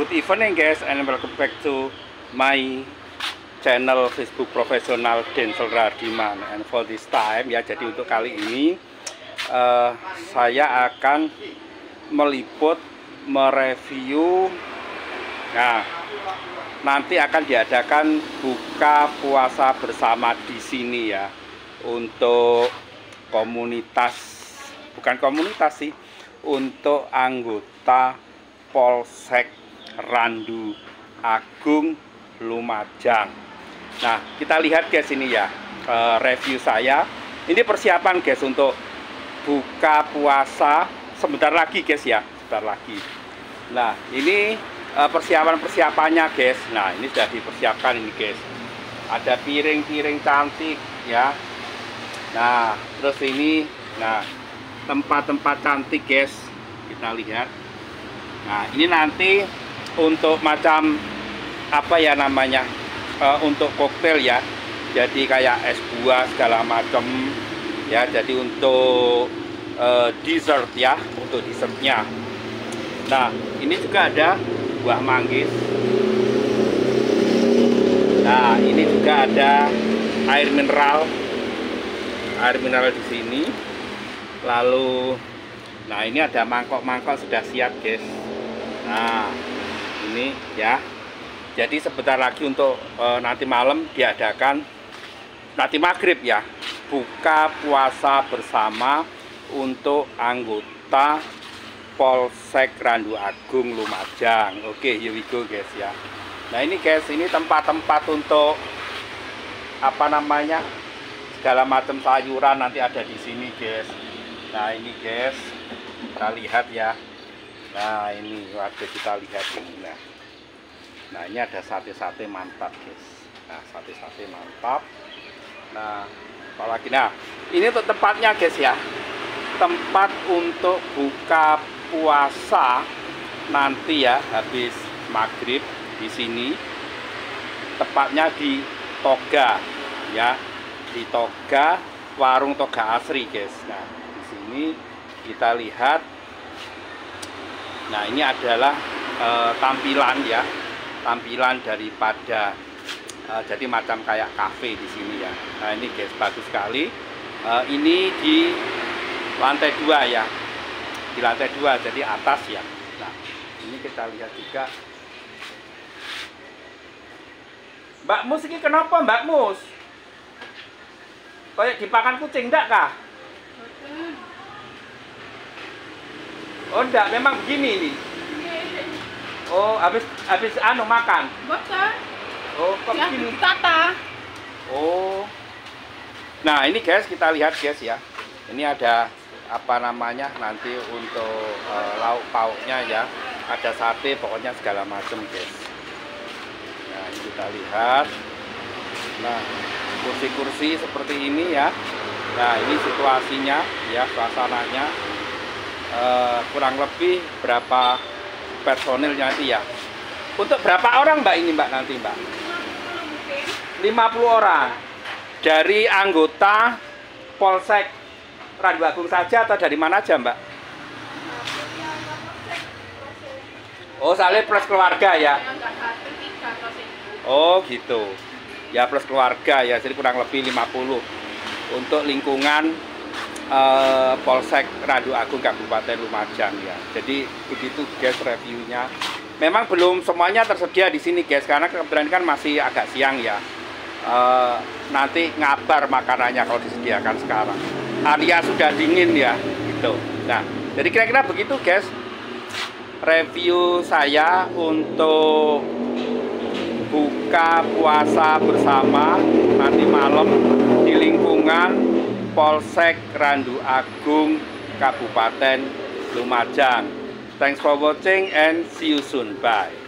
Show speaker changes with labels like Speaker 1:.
Speaker 1: good evening guys and welcome back to my channel Facebook profesional Denzel Radiman. And for this time ya jadi untuk kali ini uh, saya akan meliput mereview. Nah nanti akan diadakan buka puasa bersama di sini ya untuk komunitas bukan komunitas sih untuk anggota Polsek Randu Agung Lumajang. Nah, kita lihat guys ini ya review saya. Ini persiapan guys untuk buka puasa sebentar lagi guys ya, sebentar lagi. Nah, ini persiapan-persiapannya guys. Nah, ini sudah dipersiapkan ini guys. Ada piring-piring cantik ya. Nah, terus ini nah tempat-tempat cantik guys. Kita lihat Nah, ini nanti untuk macam apa ya namanya? Uh, untuk koktail ya. Jadi kayak es buah segala macam ya. Jadi untuk uh, dessert ya, untuk dessertnya. Nah, ini juga ada buah manggis. Nah, ini juga ada air mineral. Air mineral di sini. Lalu Nah, ini ada mangkok-mangkok sudah siap, guys. Nah, ini ya. Jadi sebentar lagi untuk e, nanti malam diadakan nanti maghrib ya, buka puasa bersama untuk anggota Polsek Randu Agung Lumajang. Oke, here we go guys ya. Nah ini guys, ini tempat-tempat untuk apa namanya segala macam sayuran nanti ada di sini guys. Nah ini guys, kita lihat ya Nah ini ada kita lihat ini nah. nah ini ada sate-sate mantap guys. Nah sate-sate mantap. Nah apalagi nah ini untuk tempatnya guys ya. Tempat untuk buka puasa nanti ya habis maghrib di sini. Tepatnya di Toga ya. Di Toga warung Toga Asri guys. Nah di sini kita lihat Nah ini adalah e, tampilan ya, tampilan daripada e, jadi macam kayak cafe di sini ya. Nah ini guys bagus sekali. E, ini di lantai dua ya, di lantai dua jadi atas ya. Nah ini kita lihat juga. Mbak Mus ini kenapa Mbak Mus? Kayak dipakan kucing enggak kah? Oh enggak, memang begini ini. Oh, habis habis anu makan. Oh, kok
Speaker 2: ya,
Speaker 1: begini?
Speaker 2: Tata.
Speaker 1: Oh. Nah, ini guys kita lihat guys ya. Ini ada apa namanya nanti untuk uh, lauk pauknya ya. Ada sate, pokoknya segala macam guys. Nah, ini kita lihat. Nah, kursi-kursi seperti ini ya. Nah, ini situasinya ya, suasananya uh, kurang lebih berapa personil nanti ya? Untuk berapa orang mbak ini mbak nanti mbak? 50 orang. Dari anggota Polsek Randu Agung saja atau dari mana aja mbak? Oh salih plus keluarga ya? Oh gitu. Ya plus keluarga ya jadi kurang lebih 50 untuk lingkungan uh, Polsek Randu Agung Kabupaten Lumajang ya. Jadi begitu guys reviewnya. Memang belum semuanya tersedia di sini guys karena kebetulan kan masih agak siang ya. Uh, nanti ngabar makanannya kalau disediakan sekarang. Area sudah dingin ya gitu. Nah, jadi kira-kira begitu guys review saya untuk buka puasa bersama nanti malam di lingkungan Polsek Randu Agung Kabupaten Lumajang. Thanks for watching and see you soon. Bye.